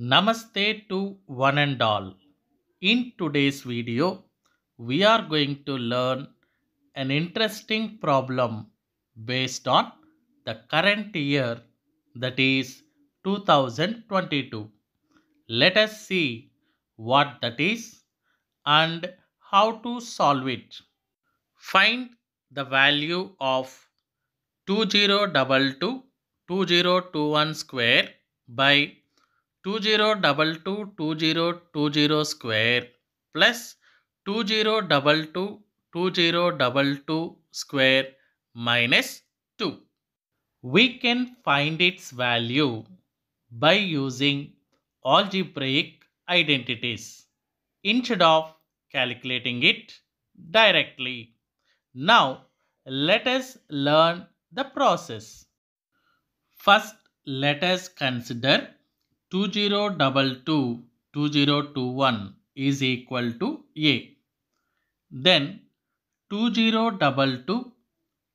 Namaste to one and all. In today's video, we are going to learn an interesting problem based on the current year that is 2022. Let us see what that is and how to solve it. Find the value of 2022 2021 square by 2022 2020 square plus 2022 2022 square minus 2. We can find its value by using algebraic identities instead of calculating it directly. Now, let us learn the process. First, let us consider 2022 2021 is equal to A. Then 2022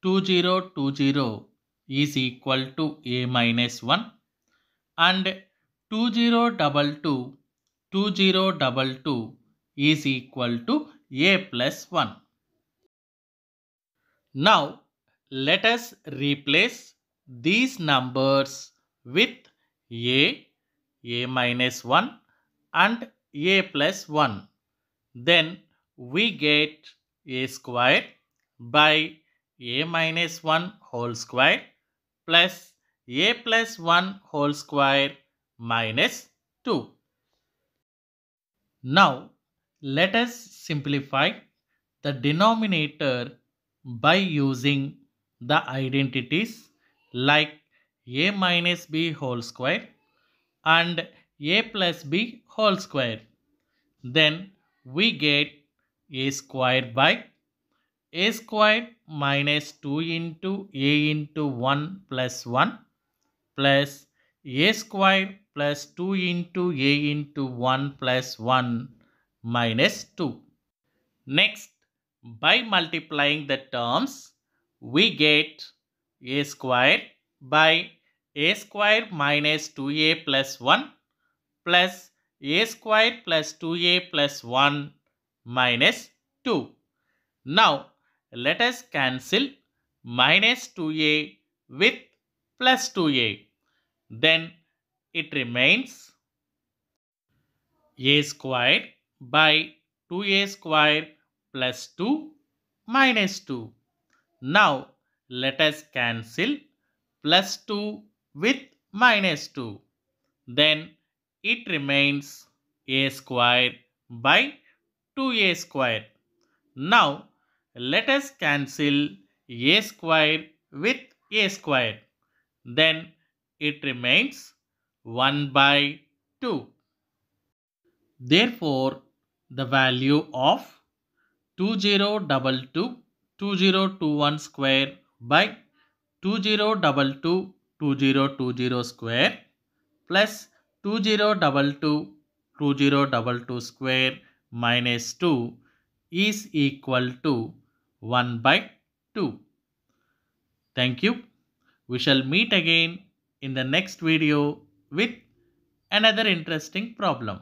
2020 is equal to A minus 1 and 2022 2022 is equal to A plus 1. Now, let us replace these numbers with A, A minus 1 and A plus 1. Then we get A square by A minus 1 whole square plus A plus 1 whole square minus 2. Now, let us simplify the denominator by using the identities like a minus b whole square and a plus b whole square. Then we get a square by a square minus 2 into a into 1 plus 1 plus a square plus 2 into a into 1 plus 1 minus 2. Next, by multiplying the terms, we get a square by a square minus 2a plus 1 plus a square plus 2a plus 1 minus 2. Now, let us cancel minus 2a with plus 2a. Then it remains a square by 2a square plus 2 minus 2. Now, let us cancel plus 2 with minus 2. Then it remains a square by 2a square. Now, let us cancel a square with a square. Then it remains 1 by 2. Therefore, the value of 2022 2021 square by 2022 2020 square plus 2022 2022 square minus 2 is equal to 1 by 2. Thank you. We shall meet again in the next video with another interesting problem.